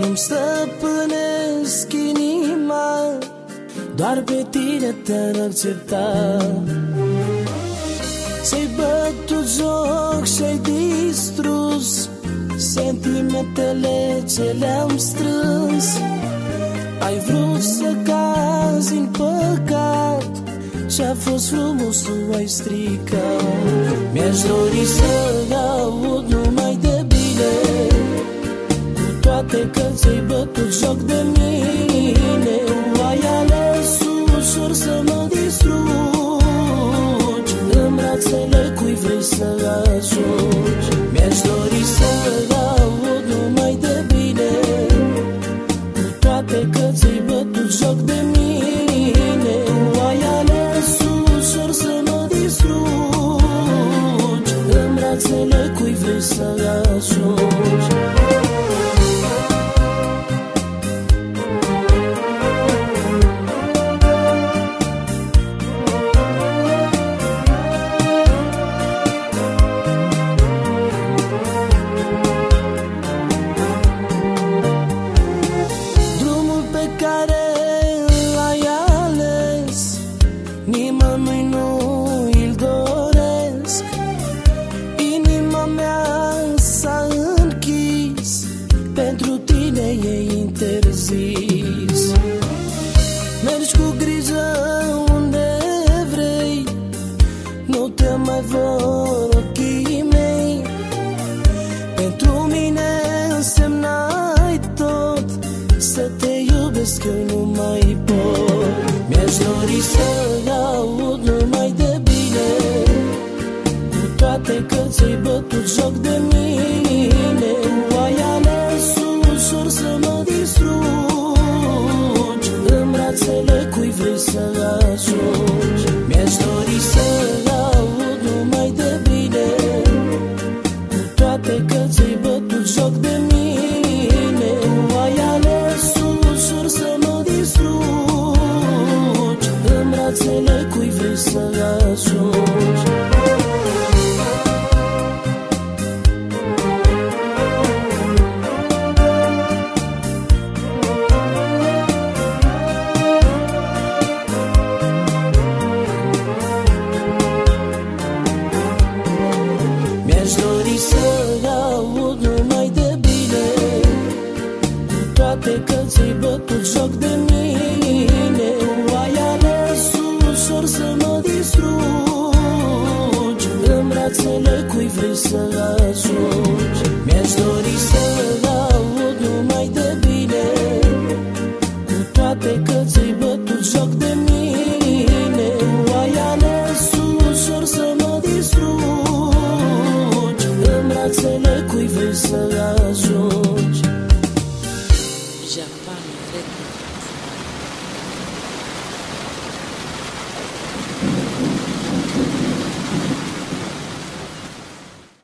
Nu-mi stăpânesc inima Doar pe tine te-ar accepta Ți-ai bătut joc și-ai distrus Sentimentele ce le-am strâns. Ai vrut să cazi în păcat Ce-a fost frumos tu ai stricat. Mi-aș dori să aud că ți-ai bătut joc de mine. Ai ales ușor să mă distrugi. În brațele cui vrei să ajungi. Mi-aș dori să aud numai de bine. Cu toate că ți-ai bătut joc de mine. Ai ales ușor să mă distrugi. În brațele cui vrei să ajungi interzis Mergi cu grijă unde vrei Nu te mai vor ochii mei. Pentru mine însemnai tot Să te iubesc eu nu mai pot. Mi-aș dori să aud numai de bine Cu toate că ți-ai bătut joc de să ajungi. Mi-aș dori să aud numai de bine. Cu toate că ți-ai bătut joc de mine Ai ales ușor să mă distrugi. În brațele cui vrei să ajungi Cu toate că ți-ai bătut joc de mine. Ai ales ușor să mă distrugi. În brațele cui vrei să ajungi. Mi-aș dori să aud numai de bine. Cu toate că ți-ai bătut joc de mine. Ai ales ușor să mă distrugi. În brațele cui vrei să